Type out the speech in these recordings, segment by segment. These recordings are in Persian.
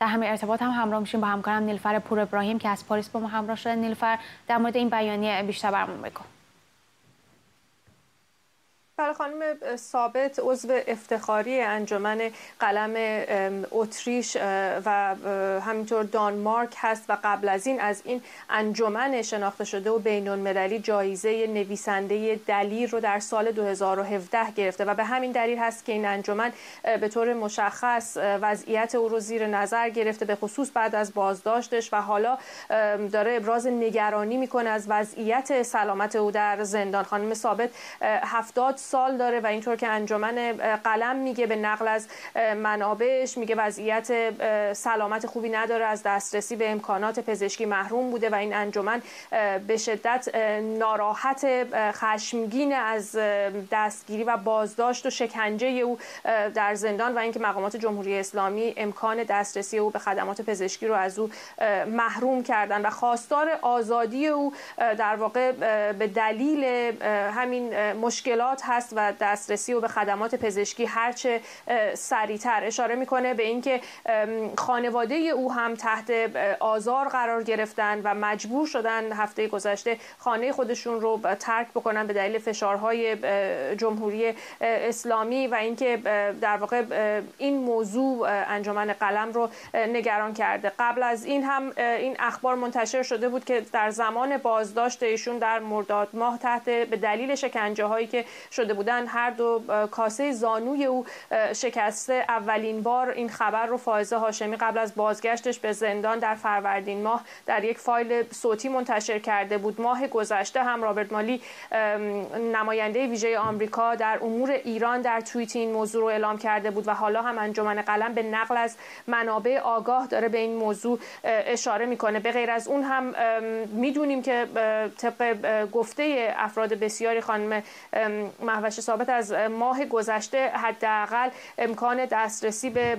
در همین ارتباط هم همراه میشیم با همکارم نیلفر پور ابراهیم که از پاریس با ما همراه شده. نیلفر در مورد این بیانیه بیشتر برامون بگو. بله خانم ثابت عضو افتخاری انجمن قلم اتریش و همینطور دانمارک هست و قبل از این از این انجمن شناخته شده و بین المللی جایزه نویسنده دلیل رو در سال 2017 گرفته و به همین دلیل هست که این انجمن به طور مشخص وضعیت او رو زیر نظر گرفته به خصوص بعد از بازداشتش و حالا داره ابراز نگرانی می‌کنه از وضعیت سلامت او در زندان. خانم ثابت 70 سال داره و اینطور که انجمن قلم میگه به نقل از منابعش میگه وضعیت سلامت خوبی نداره از دسترسی به امکانات پزشکی محروم بوده و این انجمن به شدت ناراحت خشمگین از دستگیری و بازداشت و شکنجه او در زندان و اینکه مقامات جمهوری اسلامی امکان دسترسی او به خدمات پزشکی رو از او محروم کردن و خواستار آزادی او در واقع به دلیل همین مشکلات هست. و دسترسی و به خدمات پزشکی هرچه سریعتر اشاره می‌کنه به اینکه خانواده او هم تحت آزار قرار گرفتن و مجبور شدن هفته گذشته خانه خودشون رو ترک بکنن به دلیل فشارهای جمهوری اسلامی و اینکه در واقع این موضوع انجمن قلم رو نگران کرده. قبل از این هم این اخبار منتشر شده بود که در زمان بازداشت ایشون در مرداد ماه تحت به دلیل شکنجه هایی که شده بودن. هر دو کاسه زانوی او شکسته. اولین بار این خبر رو فائزه هاشمی قبل از بازگشتش به زندان در فروردین ماه در یک فایل صوتی منتشر کرده بود. ماه گذشته هم رابرت مالی نماینده ویژه آمریکا در امور ایران در توییت این موضوع رو اعلام کرده بود و حالا هم انجمن قلم به نقل از منابع آگاه داره به این موضوع اشاره می‌کنه. به غیر از اون هم می‌دونیم که طبق گفته افراد بسیاری خانم محوش ثابت از ماه گذشته حداقل امکان دسترسی به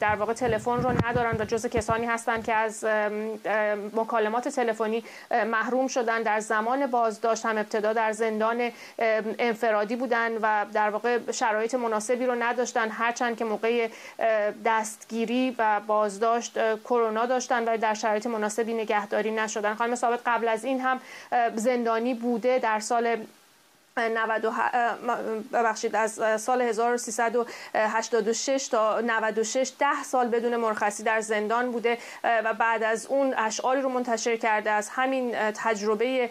در واقع تلفن رو ندارن و جز کسانی هستند که از مکالمات تلفنی محروم شدن در زمان بازداشت هم ابتدا در زندان انفرادی بودن و در واقع شرایط مناسبی رو نداشتن. هرچند که موقع دستگیری و بازداشت کرونا داشتن و در شرایط مناسبی نگهداری نشدن. خانم ثابت قبل از این هم زندانی بوده در سال 90 ببخشید از سال 1386 تا 96 ده سال بدون مرخصی در زندان بوده و بعد از اون اشعاری رو منتشر کرده از همین تجربه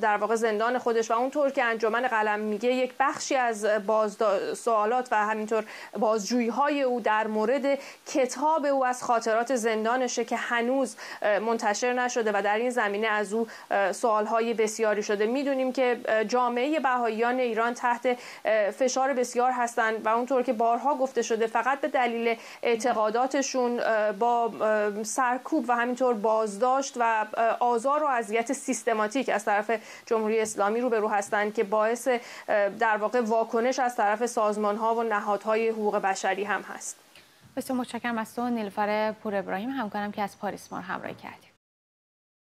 در واقع زندان خودش. و اونطور که انجمن قلم میگه یک بخشی از باز سوالات و همینطور بازجویی های او در مورد کتاب او از خاطرات زندانشه که هنوز منتشر نشده و در این زمینه از او سوال های بسیاری شده. می‌دونیم که جامعه بهاییان ایران تحت فشار بسیار هستند و اونطور که بارها گفته شده فقط به دلیل اعتقاداتشون با سرکوب و همینطور بازداشت و آزار و اذیت سیستماتیک از طرف جمهوری اسلامی روبرو هستند که باعث در واقع واکنش از طرف سازمان ها و نهادهای حقوق بشری هم هست. بسیار متشکرم از تو نیلفر پور ابراهیم. همکارم که از پاریس ما همراهی کردی